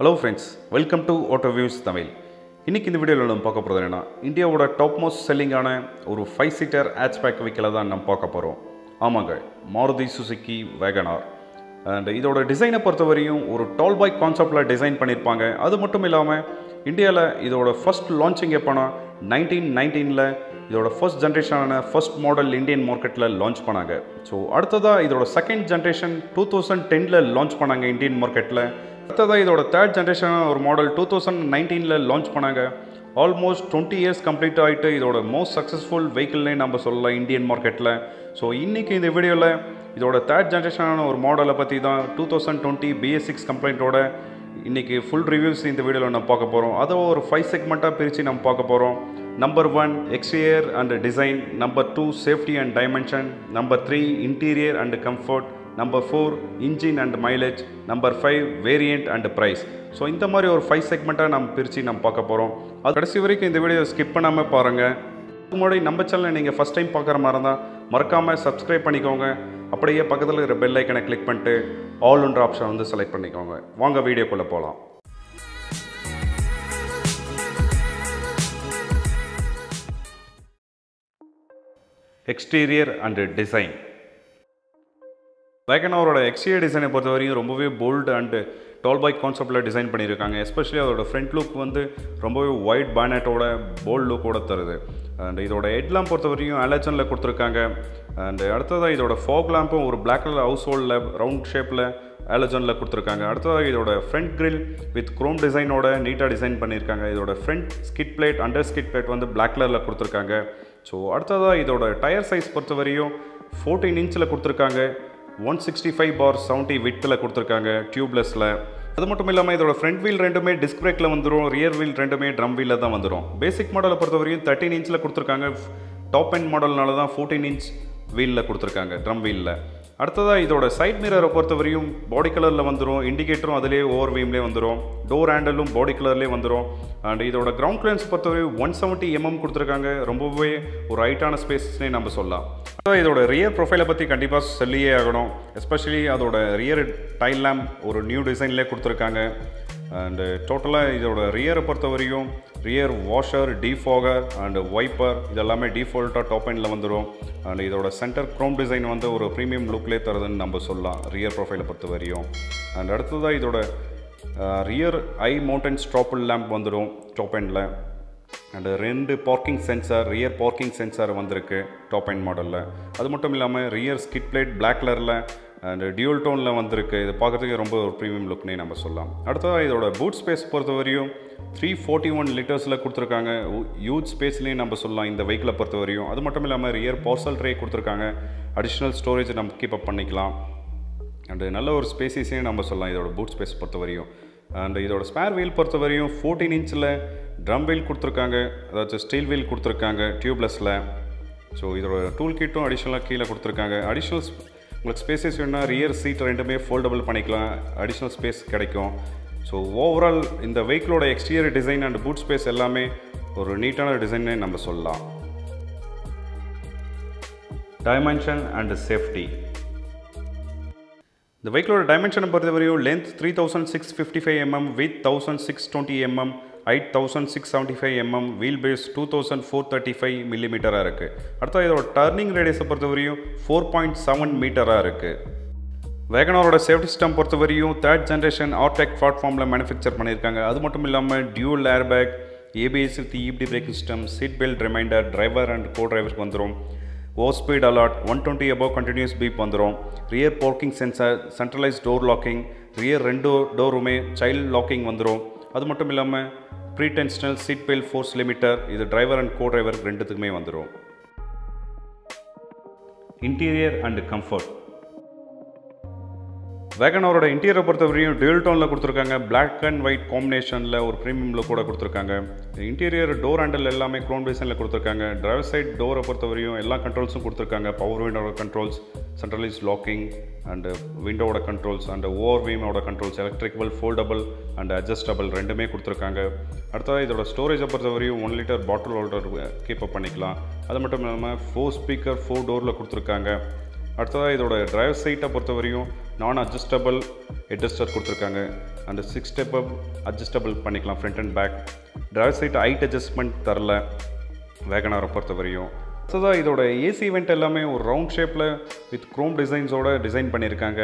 Hello friends welcome to auto views Tamil இன்றைக்கி இந்த வீடியோவில் நம்ம பார்க்க போகிறது என்னென்னா இந்தியாவோட டாப் மோஸ்ட் செல்லிங்கான ஒரு ஃபைவ் சீட்டர் பேக் வெஹிக்கிளை தான் நம்ம பார்க்க போகிறோம் ஆமாங்க மாருதி சுசுக்கி வேகனார் அண்ட் இதோட டிசைனை பொறுத்தவரையும் ஒரு டால் பாய் கான்செப்டில் டிசைன் பண்ணியிருப்பாங்க அது மட்டும் இல்லாமல் இந்தியாவில் இதோட ஃபர்ஸ்ட் லான்ச்சிங் எப்போனா நைன்டீன் நைன்டீனில் இதோட ஃபர்ஸ்ட் ஜென்ரேஷனான ஃபர்ஸ்ட் மாடல் இந்தியன் மார்க்கெட்டில் லான்ச் பண்ணாங்க. ஸோ அடுத்ததாக இதோட செகண்ட் ஜென்ரேஷன் டூ தௌசண்ட் டெனில் லான்ச் பண்ணாங்க இந்தியன் மார்க்கெட்டில் அடுத்ததாக இதோட தேர்ட் ஜென்ரேஷன் ஒரு மாடல் டூ தௌசண்ட் நைன்டீனில் லான்ச் பண்ணாங்க. ஆல்மோஸ்ட் டுவெண்ட்டி இயர்ஸ் கம்ப்ளீட் ஆகிட்டு இதோட மோஸ்ட் சக்ஸஸ்ஃபுல் வெஹிக்கிள்னே நம்ம சொல்லலாம் இந்தியன் மார்க்கெட்டில் ஸோ இன்றைக்கி இந்த வீடியோவில் இதோட தேர்ட் ஜென்ரேஷனான ஒரு மாடலை பற்றி தான் two thousand twenty BS six கம்ப்ளைண்ட்டோட இன்றைக்கி ஃபுல் ரிவ்யூஸ் இந்த வீடியோவில் நம்ம பார்க்க போகிறோம் அதை ஒரு ஃபைவ் செக்மெண்ட்டாக பிரித்து நம்ம பார்க்க போகிறோம் number one exterior and design number two safety and dimension number three interior and comfort number four engine and mileage number five variant and price so இந்த மாதிரி ஒரு ஃபைவ் செக்மெண்ட்டாக நம்ம பிரித்து நம்ம பார்க்க போகிறோம் அது கடைசி வரைக்கும் இந்த வீடியோ ஸ்கிப் பண்ணாமல் பாருங்கள் அதுக்கு முன்னாடி நம்ம சேனலை நீங்கள் ஃபஸ்ட் டைம் பார்க்குற மாதிரி இருந்தால் மறக்காமல் சப்ஸ்கிரைப் பண்ணிக்கோங்க. அப்படியே பக்கத்தில் இருக்கிற பெல் ஐக்கனை கிளிக் பண்ணிட்டு ஆல்ன்ற ஆப்ஷன் வந்து செலக்ட் பண்ணிக்கோங்க. வாங்க வீடியோக்குள்ளே போகலாம் எக்ஸ்டீரியர் அண்டு டிசைன் வேகனாரோட எக்ஸ்டீரியர் டிசைனை பொறுத்த வரைக்கும் ரொம்பவே போல்டு அண்டு டால் பைக் கான்செப்டில் டிசைன் பண்ணியிருக்காங்க. எஸ்பெஷலி அதோட ஃப்ரண்ட் லுக் வந்து ரொம்பவே ஒயிட் பேனட்டோட போல்ட் லுக்கோட தருது. அண்ட் இதோட ஹெட்லாம் பொறுத்த வரைக்கும் அலஜனில் கொடுத்துருக்காங்க. அண்ட் அடுத்ததாக இதோட ஃபாக் லேம்பும் ஒரு பிளாக் கலர் ஹவுஸ் ஹோல்டில் ரவுண்ட் ஷேப்பில் ஆலஜனில் கொடுத்துருக்காங்க. அடுத்ததாக இதோட ஃப்ரண்ட் கிரில் வித் குரோம் டிசைனோட நீட்டாக டிசைன் பண்ணியிருக்காங்க. இதோட front skid plate under skid plate வந்து பிளாக் கலரில் கொடுத்துருக்காங்க. ஸோ அடுத்ததாக இதோட டயர் சைஸ் பொறுத்த வரையும் ஃபோர்டீன் இன்ச்சில் கொடுத்துருக்காங்க. One sixty five by seventy வித்தில் கொடுத்துருக்காங்க டியூப்லெஸில் அது மட்டும் இல்லாமல் இதோட ஃப்ரண்ட் வீல் ரெண்டுமே டிஸ்க் பிரேக்கில் வந்துடும் ரியர் வீல் ரெண்டுமே ட்ரம் வீலில் தான் வந்துடும் பேசிக் மாடலை பொறுத்த வரையும் தேர்ட்டின் இன்ச்சில் கொடுத்துருக்காங்க. டாப் அண்ட் மாடல்னால தான் ஃபோர்டீன் இன்ச் வீலில் கொடுத்துருக்காங்க ட்ரம் வீலில் அடுத்ததாக இதோட சைட் மிரரை பொறுத்தவரையும் பாடி கலரில் வந்துடும் இண்டிகேட்டரும் அதிலே ஓவர் வீம்லேயே வந்துடும் டோர் ஹேண்டலும் பாடி கலர்லேயே வந்துடும் அண்ட் இதோட கிரவுண்ட் கிளியன்ஸ் பொறுத்தவரையும் ஒன் செவன்ட்டி எம்எம் mm கொடுத்துருக்காங்க. ரொம்பவே ஒரு ஹைட்டான ஸ்பேஸ்னே நம்ம சொல்லலாம். அதான் இதோட ரியர் ப்ரொஃபைலை பற்றி கண்டிப்பாக சொல்லியே ஆகணும். எஸ்பெஷலி அதோட ரியர் டைல் லேம்ப் ஒரு நியூ டிசைன்லேயே கொடுத்துருக்காங்க. அண்டு டோட்டலாக uh, இதோட ரியரை பொறுத்த வரையும் rear washer defogger and wiper இதெல்லாமே டிஃபால்ட்டாக டாப் எண்டில் வந்துடும் அண்ட் இதோட சென்டர் க்ரோம் டிசைன் வந்து ஒரு ப்ரீமியம் லுக்லேயே தருதுன்னு நம்ம சொல்லலாம் ரியர் ப்ரொஃபைலை பொறுத்த வரையும் அண்ட் அடுத்ததாக இதோட rear high mounted stop lamp வந்துடும் டாப் எண்டில் அண்டு ரெண்டு parking sensor rear parking sensor வந்திருக்கு டாப் எண்ட் மாடலில் அது மட்டும் இல்லாமல் ரியர் ஸ்கிட் பிளேட் பிளாக் கலரில் அண்ட் டியூல் டோனில் வந்திருக்கு. இது பார்க்குறதுக்கு ரொம்ப ஒரு ப்ரீமியம் லுக்னே நம்ம சொல்லலாம். அடுத்ததாக இதோட பூட் ஸ்பேஸ் பொறுத்த வரையும் த்ரீ ஃபோர்ட்டி ஒன் லிட்டர்ஸில் கொடுத்துருக்காங்க யூத் ஸ்பேஸ்லேயும் நம்ம சொல்லலாம் இந்த வெஹிக்கிளை பொறுத்த வரையும் அது மட்டும் இல்லாமல் ரியர் பார்சல் ட்ரே கொடுத்துருக்காங்க. அடிஷ்னல் ஸ்டோரேஜ் நம்ம கீப் அப் பண்ணிக்கலாம். அண்டு நல்ல ஒரு ஸ்பேசிஸையும் நம்ம சொல்லலாம் இதோட பூட் ஸ்பேஸ் பொறுத்த வரையும் அண்ட் இதோட ஸ்பேர் வீல் பொறுத்த வரையும் ஃபோர்டீன் இன்ச்சில் ட்ரம் வீல் கொடுத்துருக்காங்க. அதாச்சும் ஸ்டீல் வீல் கொடுத்துருக்காங்க டியூப்லெஸில் ஸோ இதோட டூல் கிட்டும் அடிஷ்னலாக கீழே கொடுத்துருக்காங்க. அடிஷ்னல் உங்களுக்கு ஸ்பேசஸ் வேணும்னா ரியர் சீட் ரெண்டுமே ஃபோல்டபுள் பண்ணிக்கலாம். அடிஷ்னல் ஸ்பேஸ் கிடைக்கும். ஸோ ஓவரால் இந்த வெஹிக்கிளோட exterior design and boot space எல்லாமே ஒரு நீட்டான டிசைன்னே நம்ம சொல்லலாம். டைமென்ஷன் அண்ட் சேஃப்டி இந்த வெஹிக்கிளோட டைமென்ஷனை பொறுத்தவரையும் length three thousand six fifty five mm width thousand six twenty mm height thousand six seventy five mm wheel base two thousand four thirty five மில்லிமீட்டராக இருக்குது அடுத்த இதோட டர்னிங் ரேடியஸை பொறுத்த வரையும் ஃபோர் பாயிண்ட் செவன் மீட்டராக இருக்குது வேகனாரோட சேஃப்டி சிஸ்டம் பொறுத்த வரையும் third generation Heartect பிளாட்ஃபார்மில் மேனுஃபேக்சர் பண்ணியிருக்காங்க. அது மட்டும் இல்லாமல் dual airbag ABS with EBD braking system seat belt reminder driver and co டிரைவருக்கு வந்துடும் ஓ speed alert one twenty above continuous beep வந்துடும் rear parking sensor centralise door locking rear ரெண்டு டோருமே சைல்ட் லாக்கிங் வந்துடும் அது மட்டும் இல்லாமல் pretensioner seat belt force limiter இது டிரைவர் அண்ட் கோ டிரைவர் ரெண்டுத்துக்குமே வந்துடும் இன்டீரியர் அண்ட் கம்ஃபர்ட் வேகனோரோட இன்டீரியரை பொறுத்த வரையும் டியூல் டோனில் கொடுத்துருக்காங்க. பிளாக் அண்ட் ஒயிட் காம்பினேஷனில் ஒரு ப்ரீமியமில் கூட கொடுத்துருக்காங்க. இன்டீரியர் டோர் ஹேண்டில் எல்லாமே க்ரோன் டிசைனில் கொடுத்துருக்காங்க. டிரைவர் சைட் டோரை பொறுத்த வரையும் எல்லா கண்ட்ரோல்ஸும் கொடுத்துருக்காங்க. பவர் விண்டோட கண்ட்ரோல்ஸ் சென்ட்ரலைஸ் லாக்கிங் அண்டு விண்டோவோட controls and over வீமோட controls electrically foldable and adjustable ரெண்டுமே கொடுத்துருக்காங்க. அடுத்தது இதோட ஸ்டோரேஜை பொறுத்த வரையும் one litre bottle holder keep up பண்ணிக்கலாம். அது மட்டும் இல்லாமல் ஃபோர் ஸ்பீக்கர் ஃபோர் டோரில் கொடுத்துருக்காங்க. அடுத்ததாக இதோட டிரைவர் சைட்டை பொறுத்த வரையும் நான் அட்ஜஸ்டபிள் adjuster கொடுத்துருக்காங்க. அந்த சிக்ஸ் ஸ்டெப் அட்ஜஸ்டபிள் பண்ணிக்கலாம் front and back driver side height adjustment தரல வேகனாரை பொறுத்த வரையும் அடுத்ததாக இதோட ஏசி இவெண்ட் எல்லாமே ஒரு ரவுண்ட் ஷேப்பில் வித் க்ரோம் டிசைன்ஸோட டிசைன் பண்ணியிருக்காங்க.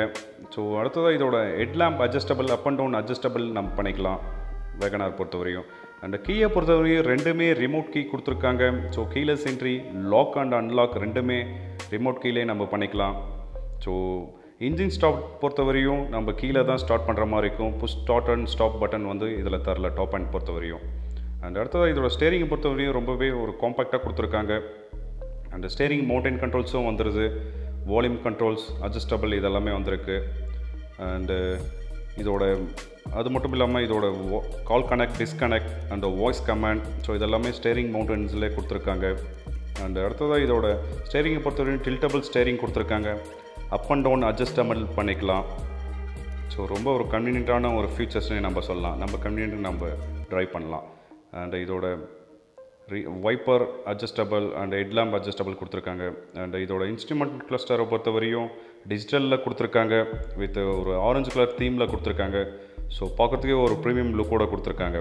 ஸோ அடுத்ததாக இதோட headlamp adjustable up and down adjustable நம்ம பண்ணிக்கலாம் வேகனார் பொறுத்தவரையும். அந்த கீயை பொறுத்தவரையும் ரெண்டுமே ரிமோட் கீ கொடுத்துருக்காங்க. ஸோ கீழே என்ட்ரி லாக் அண்ட் அன்லாக் ரெண்டுமே ரிமோட் கீழே நம்ம பண்ணிக்கலாம். ஸோ இன்ஜின் ஸ்டாப் பொறுத்தவரையும் நம்ம கீழே தான் ஸ்டார்ட் பண்ணுற மாதிரி இருக்கும். Push start and stop button வந்து இதில் தரல டாப் அண்ட் பொறுத்தவரையும். அண்ட் அடுத்ததாக இதோட ஸ்டேரிங்கை பொறுத்தவரையும் ரொம்பவே ஒரு காம்பாக்டாக கொடுத்துருக்காங்க. அந்த ஸ்டேரிங் மவுண்டைன் கண்ட்ரோல்ஸும் வந்துடுது வால்யூம் கண்ட்ரோல்ஸ் அட்ஜஸ்டபிள் இதெல்லாமே வந்திருக்கு. அண்டு இதோட அது மட்டும் இல்லாமல் இதோட கால் கனெக்ட் டிஸ்கனெக்ட் அந்த வாய்ஸ் கமாண்ட் ஸோ இதெல்லாமே ஸ்டேரிங் மவுண்டன்ஸ்லேயே கொடுத்துருக்காங்க. அண்ட் அடுத்ததாக இதோட ஸ்டேரிங்கை பொறுத்தவரையும் டில்டபிள் ஸ்டேரிங் கொடுத்துருக்காங்க. அப் அண்ட் டவுன் அட்ஜஸ்டபிள் பண்ணிக்கலாம். ஸோ ரொம்ப ஒரு கன்வீனியண்ட்டான ஒரு ஃபீச்சர்ஸ்னே நம்ம சொல்லலாம். நம்ம கன்வீனியன்ட் நம்ம ட்ரைவ் பண்ணலாம். அண்ட் இதோட rear wiper adjustable and headlamp adjustable கொடுத்துருக்காங்க. அண்ட் இதோட இன்ஸ்ட்ருமெண்ட் கிளஸ்டரை பொறுத்த வரையும் டிஜிட்டலில் கொடுத்துருக்காங்க. வித் ஒரு ஆரஞ்சு கலர் தீமில் கொடுத்துருக்காங்க. ஸோ பார்க்குறதுக்கே ஒரு ப்ரீமியம் லுக்கோட கொடுத்துருக்காங்க.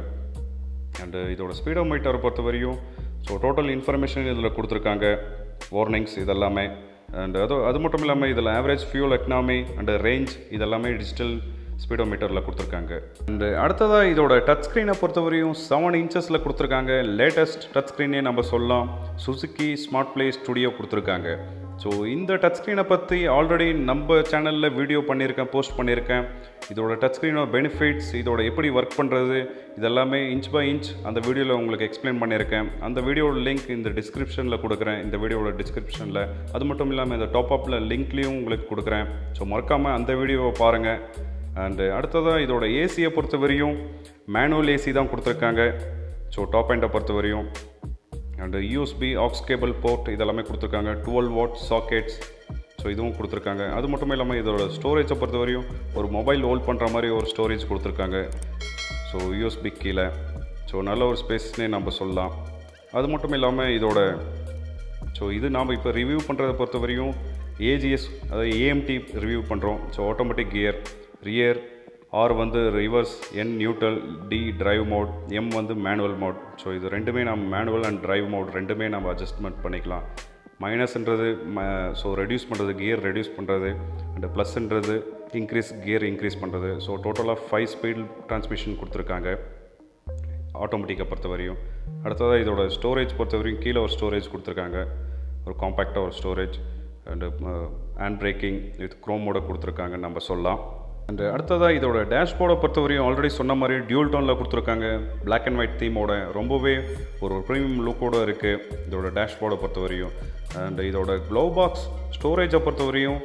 அண்டு இதோட ஸ்பீடோ மீட்டரை பொறுத்த வரையும் ஸோ டோட்டல் இன்ஃபர்மேஷன் இதில் கொடுத்துருக்காங்க. வார்னிங்ஸ் இதெல்லாமே. அண்ட் அது அது மட்டும் இல்லாமல் இதில் average fuel economy and range இதெல்லாமே டிஜிட்டல் ஸ்பீடோ மீட்டரில் கொடுத்துருக்காங்க. அண்ட் அடுத்ததாக இதோட டச் ஸ்க்ரீனை பொறுத்தவரையும் செவன் இன்ச்சஸில் கொடுத்துருக்காங்க. லேட்டஸ்ட் டச் ஸ்க்ரீனே நம்ம சொல்லலாம். சுசுக்கி ஸ்மார்ட் ப்ளே ஸ்டுடியோ கொடுத்துருக்காங்க. ஸோ இந்த டச் ஸ்க்ரீனை பற்றி ஆல்ரெடி நம்ம சேனலில் வீடியோ பண்ணியிருக்கேன் போஸ்ட் பண்ணியிருக்கேன். இதோட டச் ஸ்க்ரீனோட பெனிஃபிட்ஸ் இதோட எப்படி ஒர்க் பண்ணுறது இதெல்லாமே இன்ச் பை இன்ச் அந்த வீடியோவில் உங்களுக்கு எக்ஸ்பிளைன் பண்ணியிருக்கேன். அந்த வீடியோட லிங்க் இந்த டிஸ்கிரிப்ஷனில் கொடுக்குறேன். இந்த வீடியோட டிஸ்கிரிப்ஷனில் அது மட்டும் இல்லாமல் இந்த டாப் அப்பில் லிங்க்லேயும் உங்களுக்கு கொடுக்குறேன். ஸோ மறக்காமல் அந்த வீடியோவை பாருங்கள் அண்டு uh, அடுத்ததாக இதோட ஏசியை பொறுத்த வரையும் மேனுவல் ஏசி தான் கொடுத்துருக்காங்க. ஸோ டாப் எண்டை பொறுத்த வரையும் and USB uh, aux cable port இதெல்லாமே கொடுத்துருக்காங்க. டுவெல் வாட் சாக்கெட்ஸ் ஸோ இதுவும் கொடுத்துருக்காங்க. அது மட்டும் இல்லாமல் இதோட ஸ்டோரேஜை பொறுத்த வரையும் ஒரு மொபைல் ஹோல்ட் பண்ணுற மாதிரி ஒரு ஸ்டோரேஜ் கொடுத்துருக்காங்க. ஸோ யூஎஸ்பி கீழே. ஸோ நல்ல ஒரு ஸ்பேஸ்னே நம்ம சொல்லலாம். அது மட்டும் இல்லாமல் இதோட ஸோ இது நாம் இப்போ ரிவ்யூ பண்ணுறதை பொறுத்த வரையும் ஏஜிஎஸ் அதாவது ஏஎம்டி ரிவ்யூ பண்ணுறோம் so automatic gear rear R வந்து reverse N neutral D drive mode M வந்து மேனுவல் மோட் ஸோ இது ரெண்டுமே நம்ம மேனுவல் அண்ட் டிரைவ் மோட் ரெண்டுமே நம்ம அட்ஜஸ்ட்மெண்ட் பண்ணிக்கலாம். மைனஸ்ன்றது ம ஸோ ரெடியூஸ் பண்ணுறது கியர் ரெடியூஸ் பண்ணுறது அண்ட் ப்ளஸ்ன்றது இன்க்ரீஸ் கியர் இன்க்ரீஸ் பண்ணுறது ஸோ டோட்டலாக ஃபைவ் ஸ்பீட் டிரான்ஸ்மிஷன் கொடுத்துருக்காங்க. ஆட்டோமேட்டிக்கை பொறுத்த வரையும் அடுத்ததாக இதோட ஸ்டோரேஜ் பொறுத்த வரையும் கீழே ஒரு ஸ்டோரேஜ் கொடுத்துருக்காங்க. ஒரு காம்பேக்டாக ஒரு storage and hand braking with குரோமோட கொடுத்துருக்காங்க நம்ம சொல்லலாம். அண்ட் uh, அடுத்ததாக இதோட டேஷ்போர்டை பொறுத்த வரையும் ஆல்ரெடி சொன்ன மாதிரி டியூல் டோனில் கொடுத்துருக்காங்க. பிளாக் அண்ட் ஒயிட் தீமோட ரொம்பவே ஒரு ப்ரீமியம் லுக்கோடு இருக்குது இதோட டேஷ்போர்டை பொறுத்தவரையும். அண்ட் இதோட க்ளோ பாக்ஸ் ஸ்டோரேஜை பொறுத்த வரையும்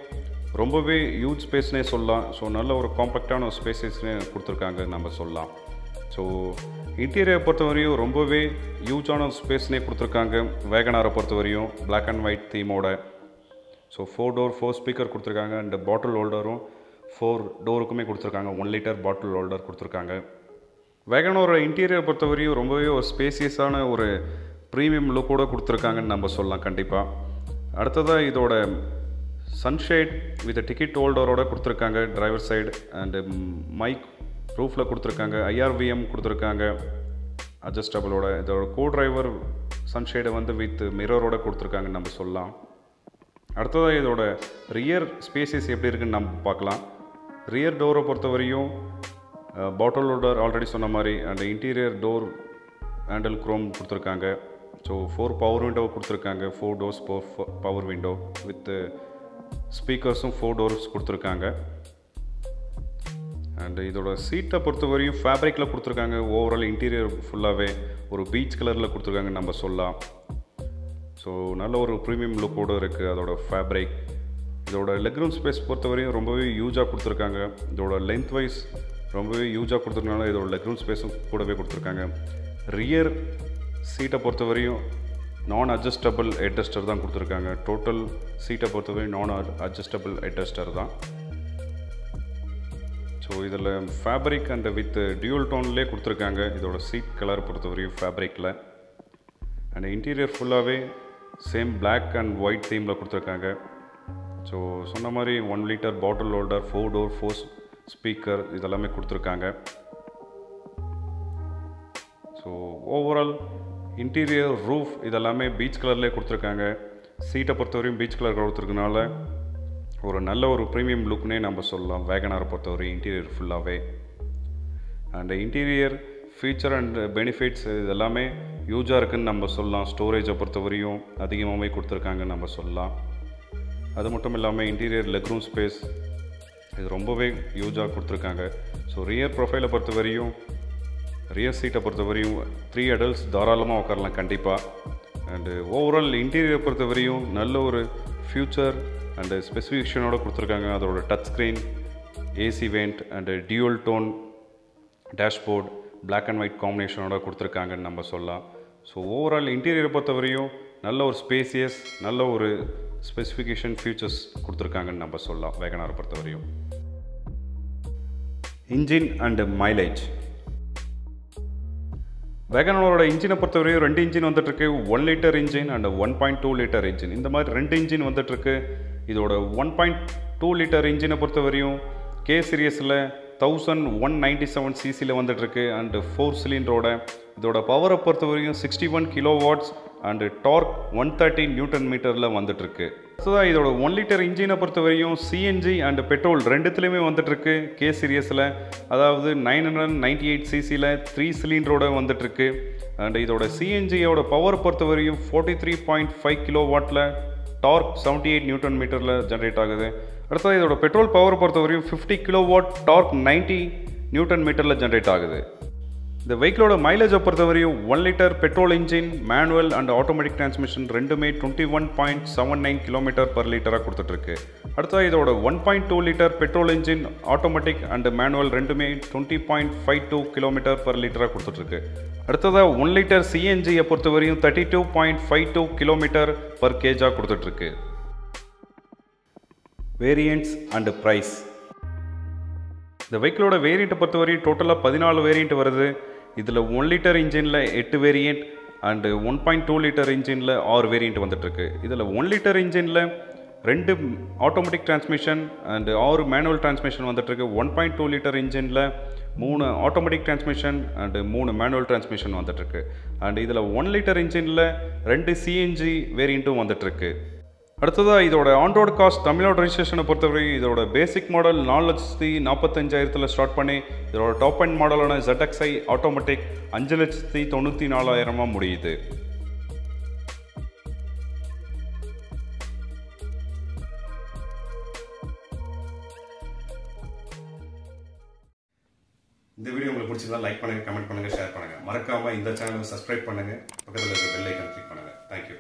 ரொம்பவே யூஜ் ஸ்பேஸ்னே சொல்லலாம். ஸோ நல்ல ஒரு காம்பேக்டான ஒரு ஸ்பேசஸ்னே கொடுத்துருக்காங்க நம்ம சொல்லலாம். ஸோ இன்டீரியரை பொறுத்தவரையும் ரொம்பவே யூஜான ஸ்பேஸ்னே கொடுத்துருக்காங்க. வேகனாரை பொறுத்த வரையும் black and white தீமோட so four door four speaker கொடுத்துருக்காங்க. அண்ட் பாட்டில் ஹோல்டரும் ஃபோர் டோருக்குமே கொடுத்துருக்காங்க. ஒன் லிட்டர் பாட்டில் ஹோல்டர் கொடுத்துருக்காங்க. வேகனோட இன்டீரியர் பொறுத்தவரையும் ரொம்பவே ஒரு ஸ்பேசியஸான ஒரு ப்ரீமியம் லுக்கோடு கொடுத்துருக்காங்கன்னு நம்ம சொல்லலாம் கண்டிப்பாக அடுத்ததாக இதோட சன்ஷேட் வித் டிக்கெட் ஹோல்டரோட கொடுத்துருக்காங்க. டிரைவர் சைடு அண்டு மைக் ப்ரூஃபில் கொடுத்துருக்காங்க. ஐஆர்விஎம் கொடுத்துருக்காங்க. அட்ஜஸ்டபிளோட இதோட கோ டிரைவர் சன்ஷேடை வந்து வித் மிரரோட கொடுத்துருக்காங்கன்னு நம்ம சொல்லலாம். அடுத்ததாக இதோட ரியர் ஸ்பேசஸ் எப்படி இருக்குன்னு நம்ம பார்க்கலாம். ரியர் டோரை பொறுத்த வரையும் பாட்டில் ஹோல்டர் ஆல்ரெடி சொன்ன மாதிரி and interior door handle chrome கொடுத்துருக்காங்க. ஸோ ஃபோர் பவர் விண்டோ கொடுத்துருக்காங்க. Four doors four power window with ஸ்பீக்கர்ஸும் four doors கொடுத்துருக்காங்க. அண்ட் இதோட சீட்டை பொறுத்த வரையும் ஃபேப்ரிக்கில் கொடுத்துருக்காங்க. ஓவரால் இன்டீரியர் ஃபுல்லாகவே ஒரு பீச் கலரில் கொடுத்துருக்காங்க நம்ம சொல்லலாம். ஸோ நல்ல ஒரு ப்ரீமியம் லுக்கோடு இருக்குது அதோட ஃபேப்ரிக் இதோட லெக்ரூம் ஸ்பேஸ் பொறுத்த வரையும் ரொம்பவே யூஜாக கொடுத்துருக்காங்க. இதோட லென்த் வைஸ் ரொம்பவே யூஜாக கொடுத்துருக்கனால இதோட லெக்ரூம் ஸ்பேஸும் கூடவே கொடுத்துருக்காங்க. ரியர் சீட்டை பொறுத்தவரையும் நான் அட்ஜஸ்டபிள் ஹெட்ரஸ்டர் தான் கொடுத்துருக்காங்க. டோட்டல் சீட்டை பொறுத்தவரையும் நான் அட்ஜஸ்டபிள் ஹெட்ரஸ்டர் தான். ஸோ இதில் ஃபேப்ரிக் அண்ட் வித் டியூல் டோன்லேயே கொடுத்துருக்காங்க. இதோட சீட் கலர் பொறுத்தவரையும் ஃபேப்ரிக்கில் அண்ட் இன்டீரியர் ஃபுல்லாகவே சேம் பிளாக் அண்ட் ஒயிட் தீமில் கொடுத்துருக்காங்க. ஸோ சொன்ன மாதிரி one litre bottle holder four door four speaker இதெல்லாமே கொடுத்துருக்காங்க. ஸோ ஓவரால் இன்டீரியர் ரூஃப் இதெல்லாமே பீச் கலர்லேயே கொடுத்துருக்காங்க. சீட்டை பொறுத்தவரையும் பீச் கலர் கொடுத்துருக்கனால ஒரு நல்ல ஒரு ப்ரீமியம் லுக்னே நம்ம சொல்லலாம். வேகனாரை பொறுத்தவரையும் இன்டீரியர் ஃபுல்லாகவே and interior feature and benefits இதெல்லாமே யூஜாக இருக்குன்னு நம்ம சொல்லலாம். ஸ்டோரேஜை பொறுத்தவரையும் அதிகமாகவே கொடுத்துருக்காங்கன்னு நம்ம சொல்லலாம். அது மட்டும் இல்லாமல் இன்டீரியர் லெக்ரூம் ஸ்பேஸ் இது ரொம்பவே யூஜாக கொடுத்துருக்காங்க. ஸோ ரியர் ப்ரொஃபைலை பொறுத்தவரையும் ரியர் சீட்டை பொறுத்தவரையும் த்ரீ அடல்ட்ஸ் தாராளமாக உட்காரலாம் கண்டிப்பாக அண்டு ஓவரால் இன்டீரியர் பொறுத்தவரையும் நல்ல ஒரு ஃப்யூச்சர் அண்டு ஸ்பெசிஃபிகேஷனோடு கொடுத்துருக்காங்க. அதோட touch screen AC vent and dual tone dashboard black and white காம்பினேஷனோட கொடுத்துருக்காங்கன்னு நம்ம சொல்லலாம். ஸோ ஓவரால் இன்டீரியரை பொறுத்தவரையும் நல்ல ஒரு ஸ்பேசியஸ் நல்ல ஒரு ஸ்பெசிஃபிகேஷன் ஃபியூச்சர்ஸ் கொடுத்துருக்காங்கன்னு நம்ம சொல்லலாம் வேகனாரை பொறுத்தவரையும். Engine and mileage. வேகனோட இன்ஜினை பொறுத்தவரையும் ரெண்டு இன்ஜின் வந்துட்டுருக்கு one litre engine and one point two litre engine. இந்த மாதிரி ரெண்டு இன்ஜின் வந்துட்டுருக்கு. இதோட ஒன் பாயிண்ட் டூ லிட்டர் இன்ஜினை பொறுத்தவரையும் கே சீரியஸில் தௌசண்ட் ஒன் நைன்டி செவன் சிசியில் வந்துட்டுருக்கு. அண்டு ஃபோர் சிலிண்டரோட இதோட பவரை பொறுத்த வரைக்கும் sixty one kilo watts and torque one thirty newton மீட்டரில் வந்துட்டுருக்கு அடுத்ததாக இதோட ஒன் லிட்டர் இன்ஜினை பொறுத்த வரையும் சிஎன்ஜி அண்ட் பெட்ரோல் ரெண்டுத்துலேயுமே வந்துட்டுருக்கு. கே சீரியஸில் அதாவது நைன் ஹண்ட்ரட் நைன்டி எயிட் சிசியில் த்ரீ சிலிண்டரோட வந்துட்டுருக்கு. அண்ட் இதோட சிஎன்ஜியோட பவர் பொறுத்தவரையும் forty three point five kilo வாட்டில் டார்க் செவன்ட்டி எயிட் நியூட்டன் மீட்டரில் ஜென்ரேட் ஆகுது. அடுத்தது இதோட பெட்ரோல் பவர் பொறுத்தவரையும் fifty kilo watt torque ninety newton மீட்டரில் ஜென்ரேட் ஆகுது. இந்த வெஹிக்கிளோட மைலேஜை பொறுத்தவரையும் one litre petrol engine manual and automatic transmission ரெண்டுமே twenty one point seven nine kilometre per லிட்டராக கொடுத்துட்ருக்கு. அடுத்தது இதோட one point two litre petrol engine automatic and manual ரெண்டுமே twenty point five two kilometre per லிட்டராக கொடுத்துட்ருக்கு. அடுத்ததாக ஒன் லிட்டர் சிஎன்ஜியை பொறுத்தவரையும் thirty two point five two kilometre per கேஜாக கொடுத்துட்ருக்கு. Variants and price இந்த வெஹிக்கிளோட வேரியண்ட்டை பொறுத்தவரையும் டோட்டலாக பதினாலு வேரியண்ட் வருது. இதில் ஒன் லிட்டர் இன்ஜினில் எட்டு variant and one point two litre இன்ஜினில் ஆறு வேரியண்ட் வந்துட்டுருக்கு. இதில் ஒன் லிட்டர் இன்ஜினில் ரெண்டு ஆட்டோமேட்டிக் டிரான்ஸ்மிஷன் அண்டு ஆறு மேனுவல் டிரான்ஸ்மிஷன் வந்துட்டுருக்கு. ஒன் பாயிண்ட் டூ லிட்டர் இன்ஜினில் மூணு ஆட்டோமேட்டிக் டிரான்ஸ்மிஷன் அண்டு மூணு மேனுவல் டிரான்ஸ்மிஷன் வந்துட்டுருக்கு. அண்ட் இதில் ஒன் லிட்டர் இன்ஜினில் ரெண்டு சிஎன்ஜி வேரியண்ட்டும் வந்துட்டுருக்கு. அடுத்ததாக இதோட ஆன்ரோட் காஸ்ட் தமிழ்நாடு ரெஜிஸ்ட்ரேஷனை பொறுத்தவரை இதோட பேசிக் மாடல் நாலு லட்சத்தி நாற்பத்தஞ்சாயிரத்தில் ஸ்டார்ட் பண்ணி இதோட டாப் அண்ட் மாடலான ஜெட்எக்ஸ்ஐ ஆட்டோமேட்டிக் அஞ்சு லட்சத்தி தொண்ணூற்றி நாலாயிரமாக முடியுது. இந்த வீடியோ உங்களுக்கு பிடிச்சிருந்தா லைக் பண்ணுங்க கமெண்ட் பண்ணுங்க ஷேர் பண்ணுங்க. மறக்காம இந்த சேனலை சப்ஸ்கிரைப் பண்ணுங்க. பக்கத்தில் இருக்க பெல் ஐக்கன் கிளிக் பண்ணுங்க. Thank you